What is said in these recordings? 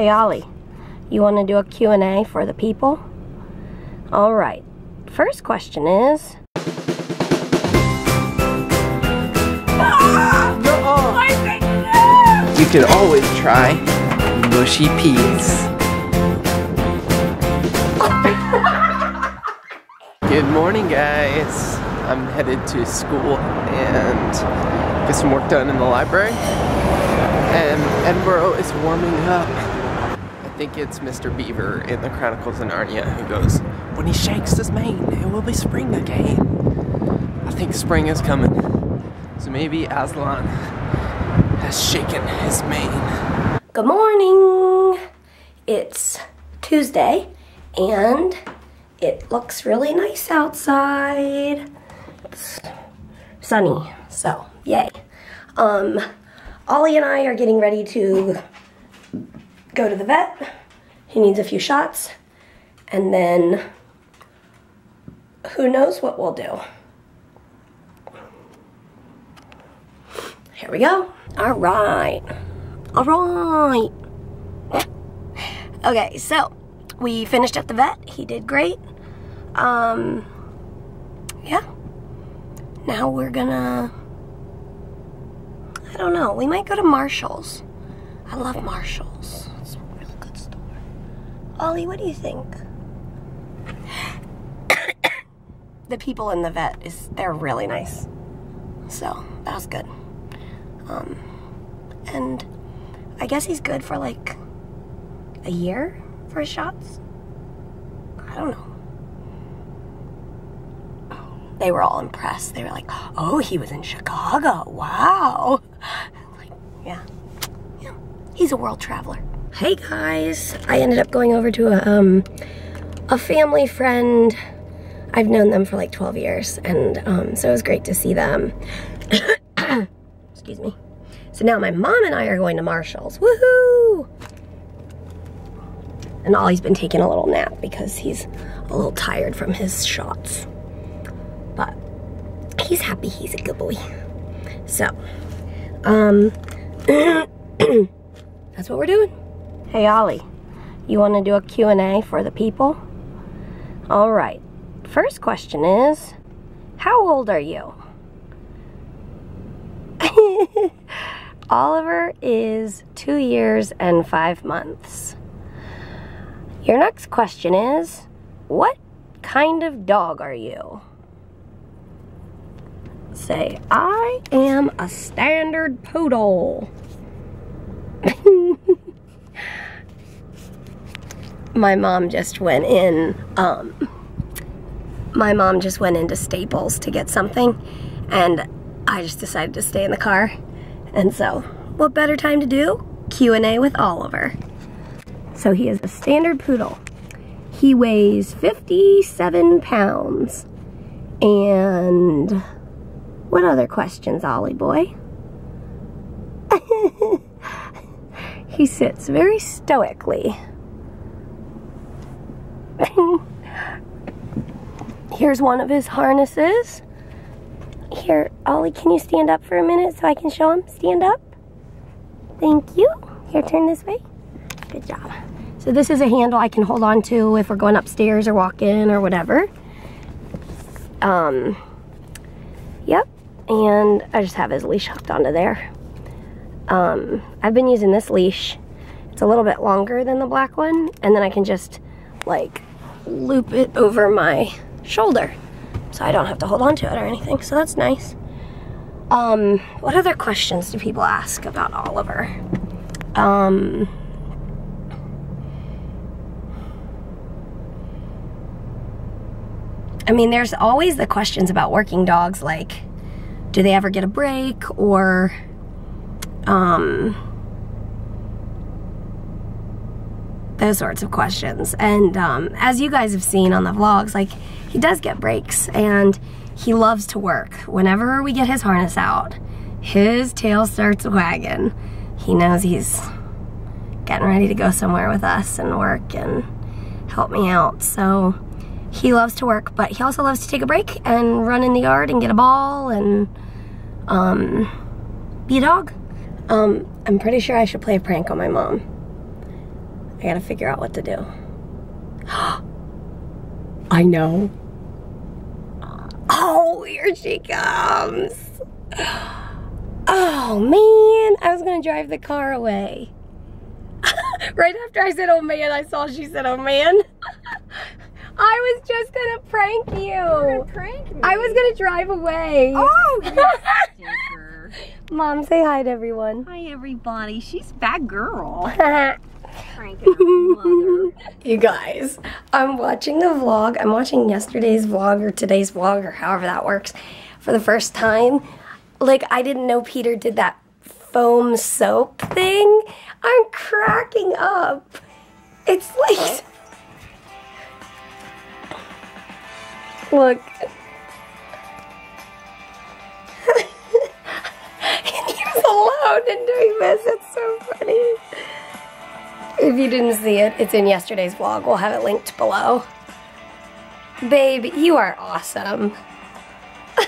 Hey Ollie, you want to do a Q&A for the people? All right. First question is... You could always try mushy peas. Good morning, guys. I'm headed to school and get some work done in the library. And Edinburgh is warming up. I think it's Mr. Beaver in the Chronicles of Narnia who goes, When he shakes his mane, it will be spring again. I think spring is coming. So maybe Aslan has shaken his mane. Good morning! It's Tuesday and it looks really nice outside. It's sunny, so yay. Um, Ollie and I are getting ready to go to the vet. He needs a few shots and then who knows what we'll do. Here we go. All right. All right. Okay, so we finished at the vet. He did great. Um, yeah. Now we're gonna, I don't know, we might go to Marshall's. I love Marshall's. It's a really good store. Ollie, what do you think? the people in the vet is, they're really nice. So, that was good. Um, and I guess he's good for like a year for his shots. I don't know. They were all impressed. They were like, oh, he was in Chicago. Wow. Like, yeah. Yeah. He's a world traveler. Hey guys. I ended up going over to a, um, a family friend. I've known them for like 12 years. And um, so it was great to see them. Excuse me. So now my mom and I are going to Marshall's. Woohoo! And Ollie's been taking a little nap because he's a little tired from his shots. But he's happy he's a good boy. So, um, that's what we're doing. Hey Ollie, you want to do a Q&A for the people? All right. First question is, how old are you? Oliver is two years and five months. Your next question is, what kind of dog are you? Say, I am a standard poodle. My mom just went in, um, my mom just went into Staples to get something and I just decided to stay in the car. And so, what better time to do? Q&A with Oliver. So he is a standard poodle. He weighs 57 pounds. And what other questions, Ollie boy? he sits very stoically. Here's one of his harnesses. Here, Ollie, can you stand up for a minute so I can show him? Stand up. Thank you. Here, turn this way. Good job. So this is a handle I can hold on to if we're going upstairs or walking or whatever. Um, yep. And I just have his leash hooked onto there. Um, I've been using this leash. It's a little bit longer than the black one. And then I can just like loop it over my shoulder so I don't have to hold on to it or anything. So that's nice. Um, what other questions do people ask about Oliver? Um, I mean, there's always the questions about working dogs, like, do they ever get a break, or, um, those sorts of questions. And um, as you guys have seen on the vlogs, like, he does get breaks, and he loves to work. Whenever we get his harness out, his tail starts wagging. He knows he's getting ready to go somewhere with us and work and help me out. So he loves to work, but he also loves to take a break and run in the yard and get a ball and um, be a dog. Um, I'm pretty sure I should play a prank on my mom. I gotta figure out what to do. I know. Oh, here she comes. Oh man, I was gonna drive the car away. right after I said, oh man, I saw she said, oh man. I was just gonna prank you. prank me. I was gonna drive away. Oh. Mom, say hi to everyone. Hi, everybody. She's bad girl. You Pranking her mother. guys, I'm watching the vlog. I'm watching yesterday's vlog or today's vlog or however that works for the first time. Like, I didn't know Peter did that foam soap thing. I'm cracking up. It's like. Look. and he was alone in doing this. It's so funny. If you didn't see it, it's in yesterday's vlog. We'll have it linked below. Babe, you are awesome.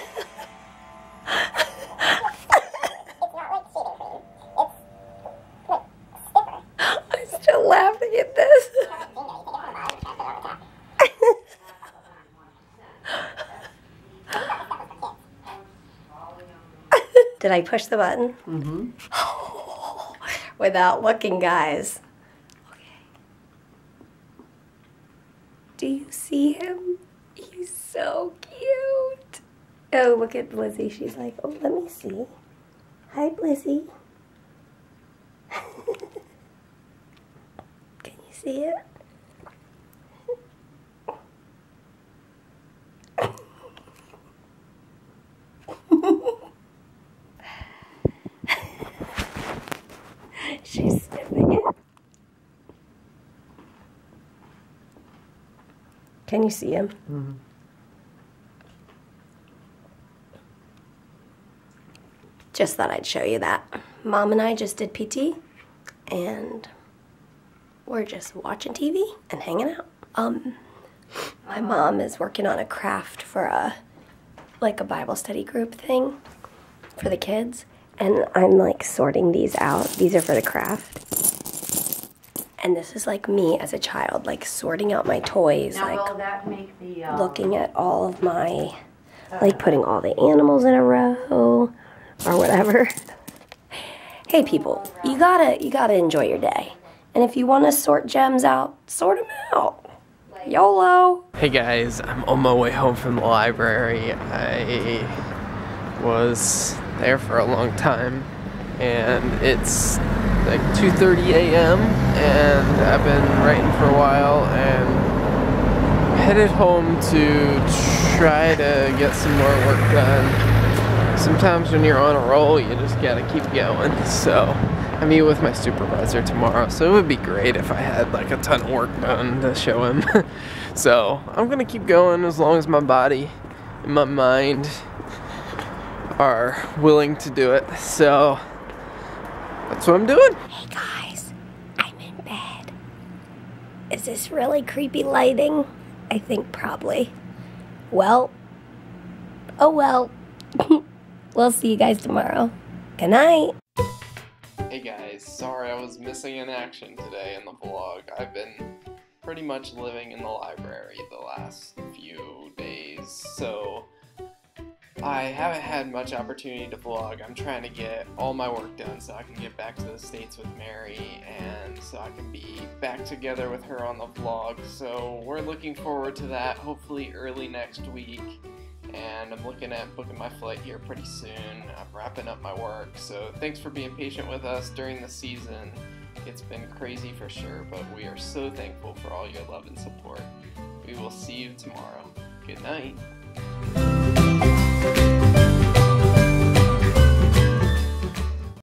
I'm still laughing at this. Did I push the button? Mm-hmm. Without looking, guys. Do you see him? He's so cute. Oh, look at Blizzy. She's like, oh, let me see. Hi, Blizzy. Can you see it? She's sniffing it. Can you see him? Mm-hmm. Just thought I'd show you that. Mom and I just did PT and we're just watching TV and hanging out. Um my mom is working on a craft for a like a Bible study group thing for the kids and I'm like sorting these out. These are for the craft. And this is like me as a child, like sorting out my toys, Now, like will that make the uh, looking at all of my, like putting all the animals in a row or whatever. hey people, you gotta you gotta enjoy your day, and if you want to sort gems out, sort them out. YOLO. Hey guys, I'm on my way home from the library. I was there for a long time and it's like 2:30 a.m. and I've been writing for a while and headed home to try to get some more work done. Sometimes when you're on a roll, you just gotta keep going. So I meet with my supervisor tomorrow, so it would be great if I had like a ton of work done to show him. so I'm gonna keep going as long as my body and my mind are willing to do it. So that's what I'm doing. Hey guys, I'm in bed. Is this really creepy lighting? I think probably. Well, oh well. we'll see you guys tomorrow. Good night. Hey guys, sorry I was missing in action today in the vlog. I've been pretty much living in the library the last few days, so I haven't had much opportunity to vlog. I'm trying to get all my work done so I can get back to the States with Mary and so I can be back together with her on the vlog. So we're looking forward to that, hopefully early next week and I'm looking at booking my flight here pretty soon. I'm wrapping up my work, so thanks for being patient with us during the season. It's been crazy for sure, but we are so thankful for all your love and support. We will see you tomorrow. Good night.